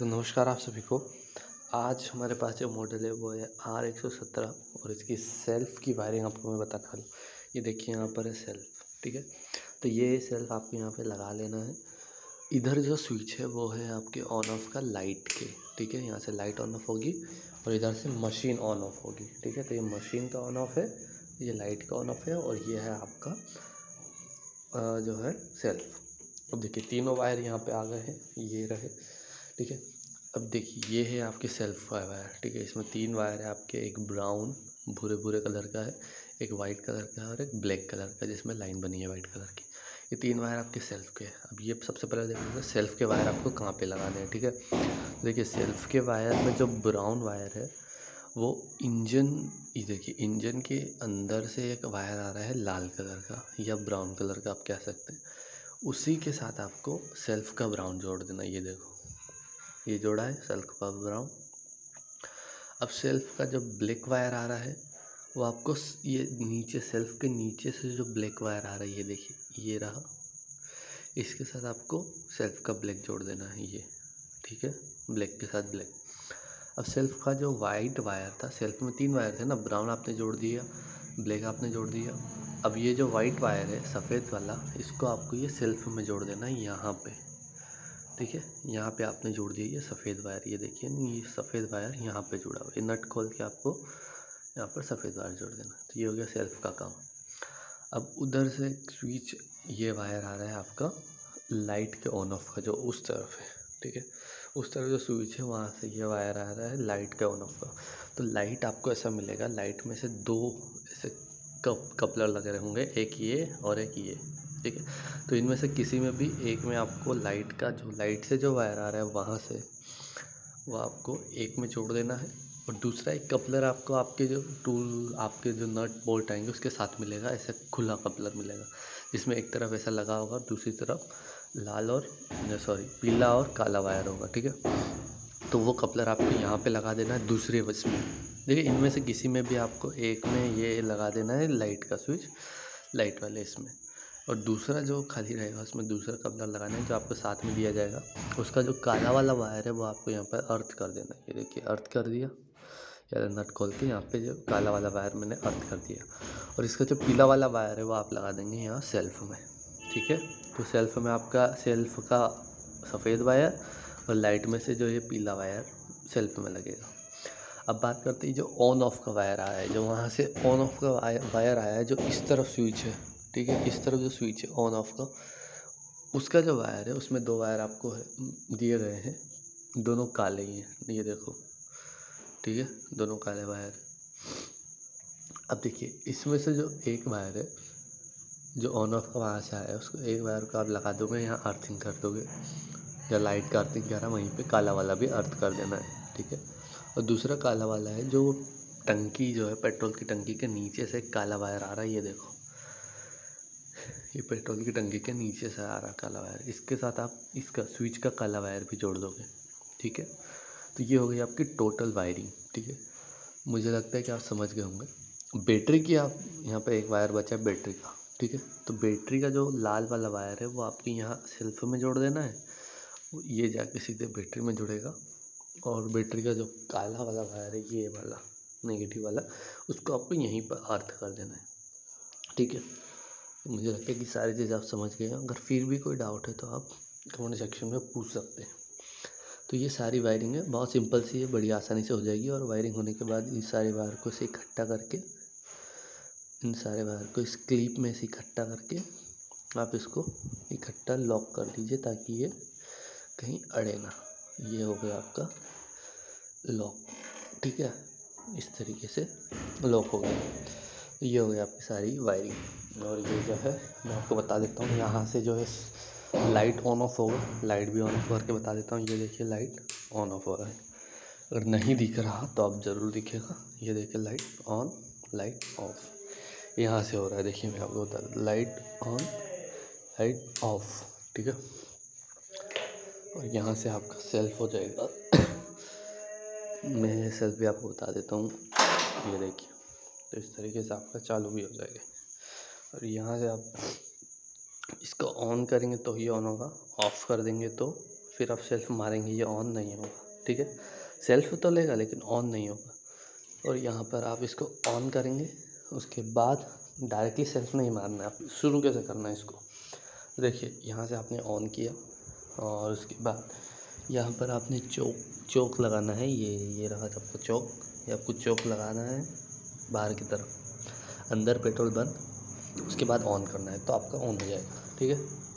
तो नमस्कार आप सभी को। आज हमारे पास जो मॉडल है, वो है आर एक सौ सत्रह और इसकी सेल्फ़ की वायरिंग आपको मैं वाला हूँ। ये देखिए यहाँ पर है सेल्फ़ ठीक है? तो ये सेल्फ़ आपको यहाँ पे लगा लेना है। इधर जो स्विच है, वो है आपके ऑन ऑफ़ का लाइट के, ठीक है? यहाँ से लाइट ऑन ऑफ़ होगी और इधर से मशीन ऑन ऑफ़ होगी, ठीक है? तो ये मशीन का ऑन ऑफ़ है, ये लाइट का ऑन ऑफ़ है और ये है आपका जो है सेल्फ़ अब देखिए, तीनों वायर यहाँ पे आ गए हैं, ये रहे। ठीक है? अब देखिए, ये है आपके सेल्फ का वायर ठीक है? इसमें तीन वायर है आपके, एक ब्राउन भूरे भूरे कलर का है, एक वाइट कलर का है और एक ब्लैक कलर का, जिसमें लाइन बनी है वाइट कलर की। ये तीन वायर आपके सेल्फ के अब ये सबसे पहले देखेंगे सेल्फ के वायर आपको कहाँ पे लगाने हैं, ठीक है? देखिए सेल्फ के वायर में जो ब्राउन वायर है, वो इंजन, ये देखिए, इंजन के अंदर से एक वायर आ रहा है लाल कलर का या ब्राउन कलर का आप कह सकते हैं। उसी के साथ आपको सेल्फ का ब्राउन जोड़ देना ये देखो। ये जोड़ा है सेल्फ का ब्राउन अब सेल्फ का जो ब्लैक वायर आ रहा है, वो आपको ये नीचे सेल्फ के नीचे से जो ब्लैक वायर आ रहा है ये देखिए, ये रहा. इसके साथ आपको सेल्फ का ब्लैक जोड़ देना है, ये, ठीक है? ब्लैक के साथ ब्लैक अब सेल्फ का जो वाइट वायर था सेल्फ में तीन वायर थे ना ब्राउन आपने जोड़ दिया ब्लैक आपने जोड़ दिया. अब ये जो वाइट वायर है, सफ़ेद वाला, इसको आपको ये सेल्फ में जोड़ देना है, यहाँ पे. ठीक है यहाँ पे आपने जोड़ दिया, ये सफ़ेद वायर, ये देखिए, ये सफ़ेद वायर यहाँ पे जुड़ा हुआ है। नट खोल के आपको यहाँ पर सफ़ेद वायर जोड़ देना तो ये हो गया सेल्फ का काम। अब उधर से स्विच, ये वायर आ रहा है आपका लाइट के ऑन ऑफ़ का, जो उस तरफ़ है, ठीक है? उस तरफ़ जो स्विच है, वहाँ से ये वायर आ रहा है लाइट के ऑन ऑफ़ का। तो लाइट आपको ऐसा मिलेगा, लाइट में से दो ऐसे कप कपलर लगे होंगे एक ये और एक ये, ठीक है? तो इनमें से किसी में भी एक में आपको लाइट का जो, लाइट से जो वायर आ रहा है वहाँ से, वो आपको एक में छोड़ देना है और दूसरा एक कपलर आपको, आपके जो टूल, आपके जो नट बोल्ट आएँगे उसके साथ मिलेगा, ऐसा खुला कपलर मिलेगा, जिसमें एक तरफ़ ऐसा लगा होगा, दूसरी तरफ़ लाल और सॉरी, पीला और काला वायर होगा, ठीक है? तो वो कपलर आपको यहाँ पे लगा देना है दूसरे बस में। देखिए, इनमें से किसी में भी आपको एक में ये लगा देना है लाइट का स्विच, लाइट वाले इसमें। और दूसरा जो खाली रहेगा, उसमें दूसरा कपड़ा लगाना है जो आपको साथ में दिया जाएगा। उसका जो काला वाला वायर है, वो आपको यहाँ पर अर्थ कर देना है। ये देखिए, अर्थ कर दिया। या नट खोल के यहाँ पे जो काला वाला वायर मैंने अर्थ कर दिया। और इसका जो पीला वाला वायर है, वो आप लगा देंगे यहाँ सेल्फ में, ठीक है? तो सेल्फ में आपका, सेल्फ का सफ़ेद वायर और लाइट में से जो ये पीला वायर सेल्फ में लगेगा। अब बात करते हैं जो ऑन ऑफ़ का वायर आया है, जो वहाँ से ऑन ऑफ़ का वायर आया है, जो इस तरफ़ स्विच है, ठीक है? इस तरफ़ जो स्विच है ऑन ऑफ़ का, उसका जो वायर है, उसमें दो वायर आपको दिए गए हैं। दोनों काले ही हैं, ये देखो, ठीक है? दोनों काले वायर अब देखिए, इसमें से जो एक वायर है, जो ऑन ऑफ़ का वहाँ से आया है, उसको एक वायर को आप लगा दोगे, यहाँ अर्थिंग कर दोगे, या लाइट का अर्थिंग कह रहा है, वहीं पे काला वाला भी अर्थ कर देना है। ठीक है? और दूसरा काला वाला है, जो टंकी जो है, पेट्रोल की टंकी के नीचे से काला वायर आ रहा है, ये देखो। ये पेट्रोल की टंकी के नीचे से आ रहा काला वायर। इसके साथ आप इसका स्विच का काला वायर भी जोड़ दोगे, ठीक है? तो ये हो गई आपकी टोटल वायरिंग ठीक है? मुझे लगता है कि आप समझ गए होंगे। बैटरी की आप, यहाँ पे एक वायर बचा है बैटरी का, ठीक है? तो बैटरी का जो लाल वाला वायर है, वो आपके यहाँ सेल्फ में जोड़ देना है ये जाके सीधे बैटरी में जुड़ेगा। और बैटरी का जो काला वाला वायर है, ये वाला नेगेटिव वाला, उसको आपको यहीं पर अर्थ कर देना है। ठीक है? मुझे लगता है कि सारी चीज़ आप समझ गए अगर फिर भी कोई डाउट है तो आप कमेंट सेक्शन में पूछ सकते हैं। तो ये सारी वायरिंग है। बहुत सिंपल सी है, बड़ी आसानी से हो जाएगी। और वायरिंग होने के बाद इस सारे वायर को से इकट्ठा करके, इन सारे वायर को इस क्लिप में से इकट्ठा करके आप इसको इकट्ठा लॉक कर दीजिए ताकि ये कहीं अड़े ना। ये हो गया आपका लॉक, ठीक है? इस तरीके से लॉक हो गया। ये हो गया आपकी सारी वायरिंग। और ये जो है, मैं आपको बता देता हूँ, यहाँ से जो है, लाइट ऑन ऑफ़ होगा। लाइट भी ऑन ऑफ़ करके बता देता हूँ, ये देखिए लाइट ऑन ऑफ़ हो रहा है। अगर नहीं दिख रहा तो आप ज़रूर दिखेगा। ये देखिए लाइट ऑन, लाइट ऑफ़। यहाँ से हो रहा है, देखिए मैं आपको बता लाइट ऑन, लाइट ऑफ़, ठीक है? और यहाँ से आपका सेल्फ हो जाएगा। मैं सेल्फ भी आपको बता देता हूँ। ये देखिए तो इस तरीके से आपका चालू भी हो जाएगा। और यहाँ से आप इसको ऑन करेंगे तो ही ऑन होगा ऑफ़ कर देंगे तो फिर आप सेल्फ मारेंगे, ये ऑन नहीं होगा, ठीक है? सेल्फ तो लेगा, लेकिन ऑन नहीं होगा। और यहाँ पर आप इसको ऑन करेंगे, उसके बाद डायरेक्टली सेल्फ नहीं मारना है, आप शुरू कैसे करना है इसको? देखिए, यहाँ से आपने ऑन किया और उसके बाद यहाँ पर आपने चौक चौक लगाना है। ये ये रहा आपको चौक। ये आपको चौक लगाना है बाहर की तरफ़। अंदर पेट्रोल बंद, उसके बाद ऑन करना है तो आपका ऑन हो जाएगा। ठीक है?